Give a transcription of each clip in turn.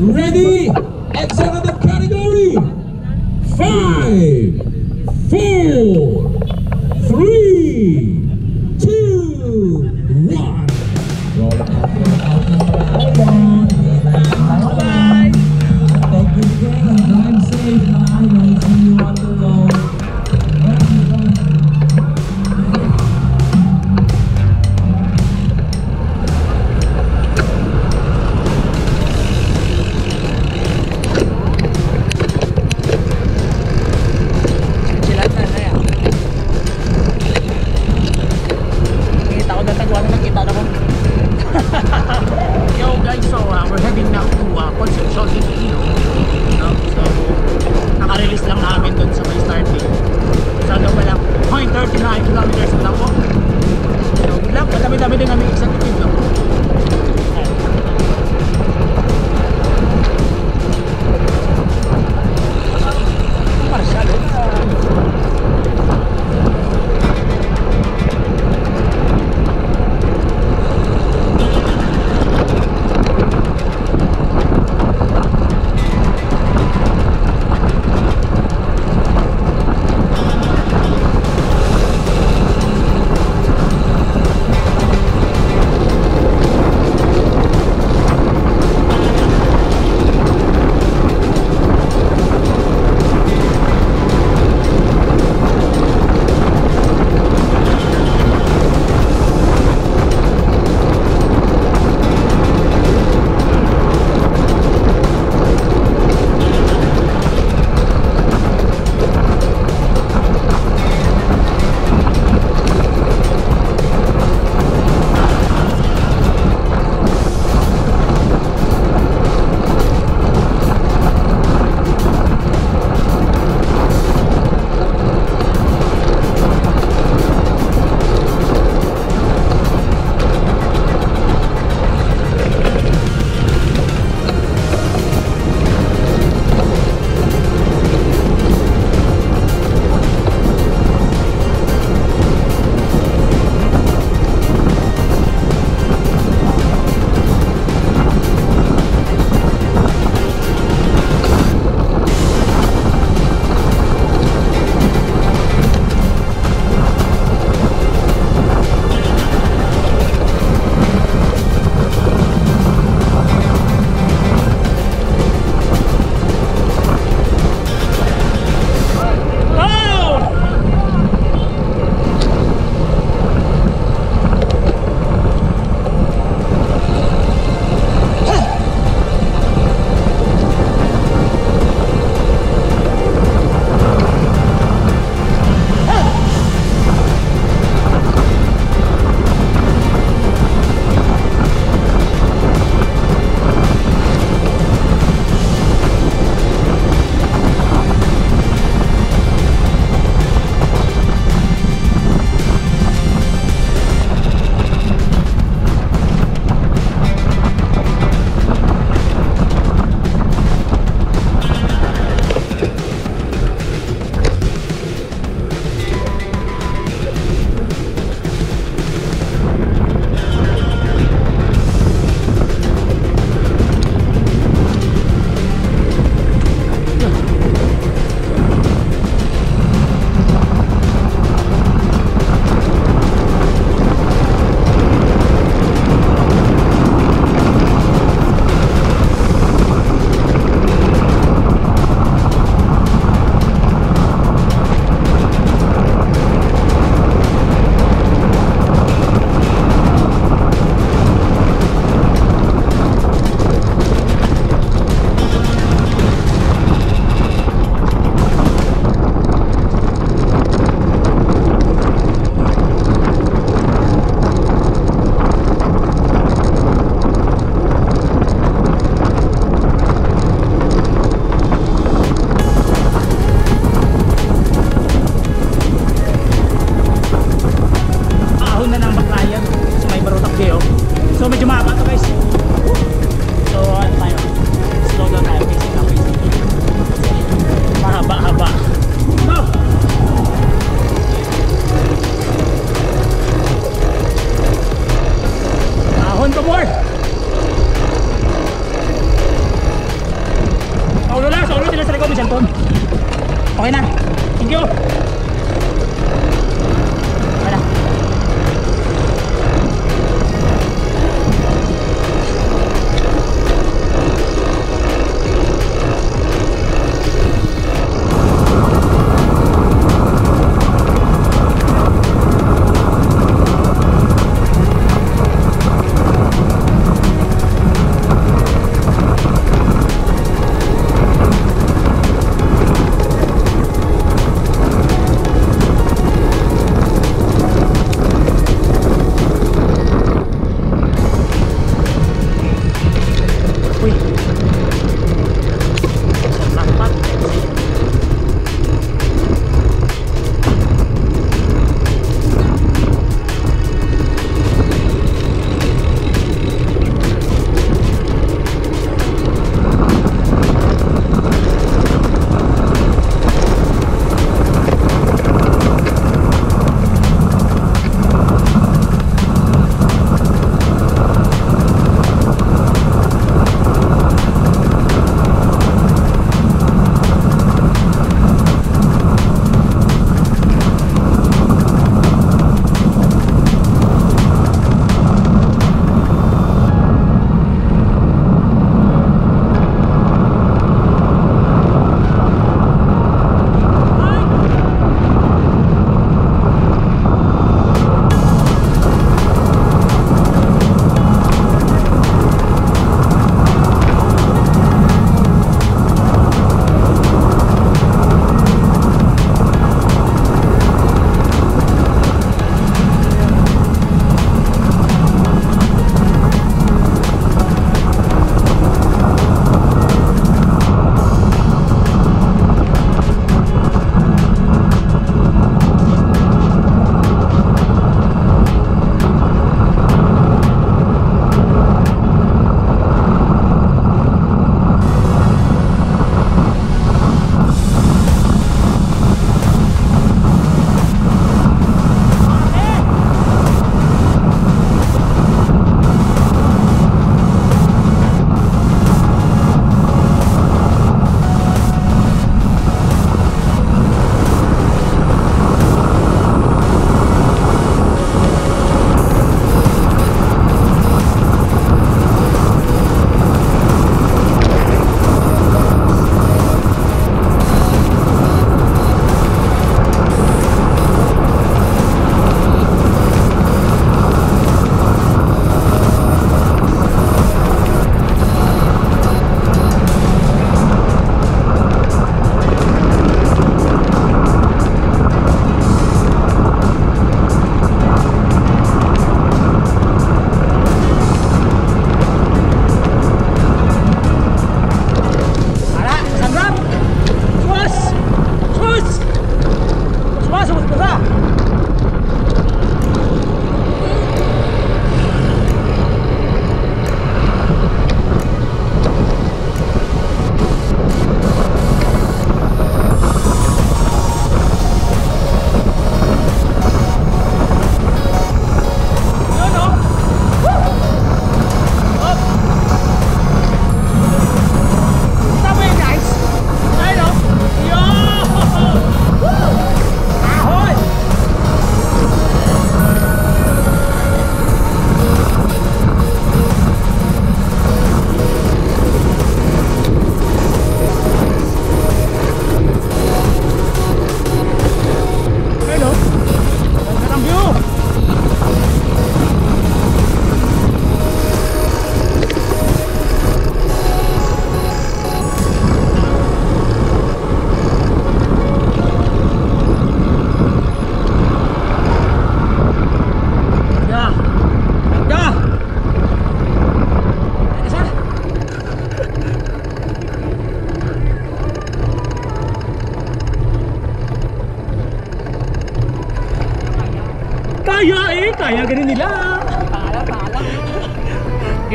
Ready? Executive category. Five, four, three, medyo mahaba to guys. So ano tayo? Slow down tayo pacing na mahaba haba. Go! Ahon to more saulo lang saulo sila sa likod may okay na. Thank you.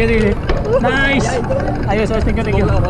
Nice. Ayos, ayos. Thank you, thank you.